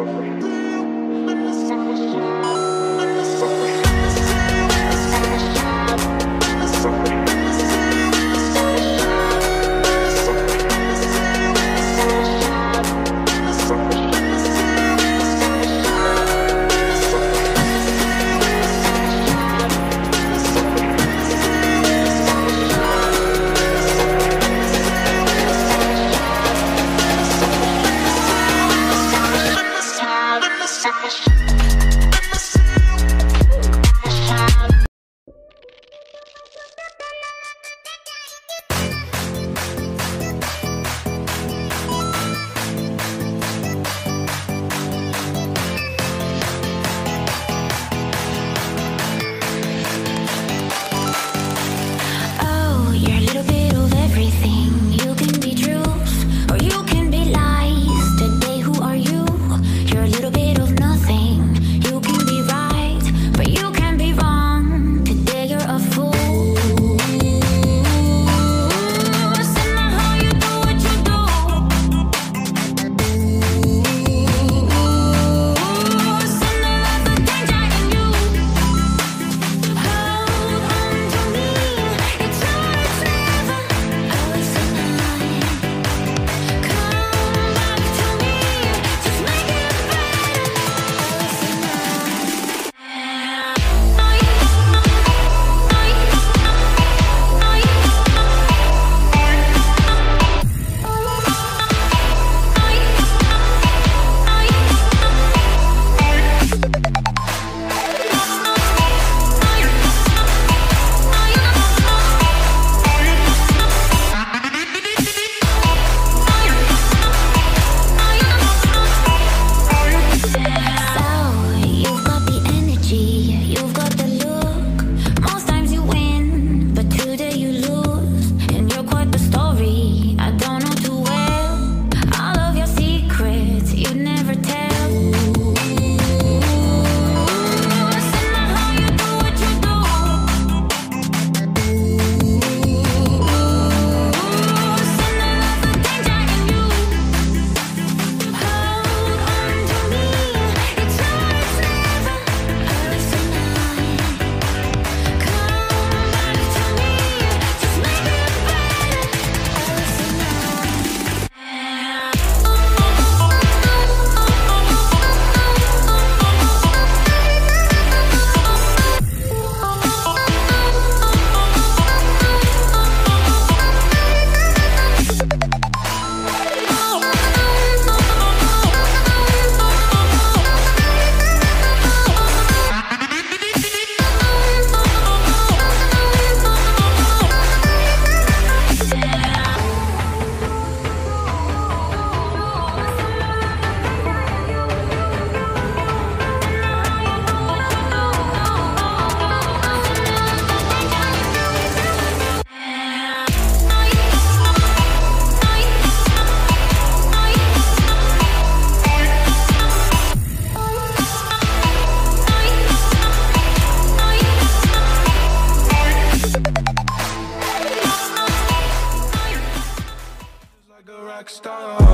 Oh, rock star.